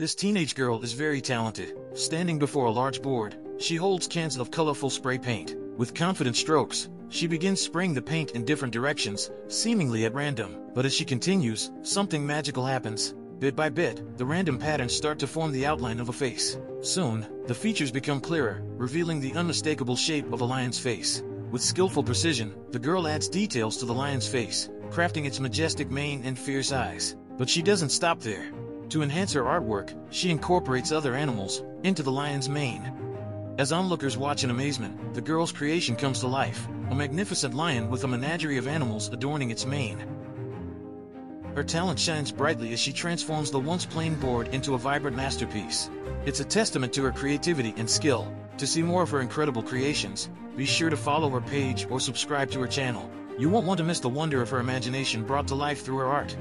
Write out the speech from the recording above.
This teenage girl is very talented. Standing before a large board, she holds cans of colorful spray paint. With confident strokes, she begins spraying the paint in different directions, seemingly at random. But as she continues, something magical happens. Bit by bit, the random patterns start to form the outline of a face. Soon, the features become clearer, revealing the unmistakable shape of a lion's face. With skillful precision, the girl adds details to the lion's face, crafting its majestic mane and fierce eyes. But she doesn't stop there. To enhance her artwork, she incorporates other animals into the lion's mane. As onlookers watch in amazement, the girl's creation comes to life, a magnificent lion with a menagerie of animals adorning its mane. Her talent shines brightly as she transforms the once plain board into a vibrant masterpiece. It's a testament to her creativity and skill. To see more of her incredible creations, be sure to follow her page or subscribe to her channel. You won't want to miss the wonder of her imagination brought to life through her art.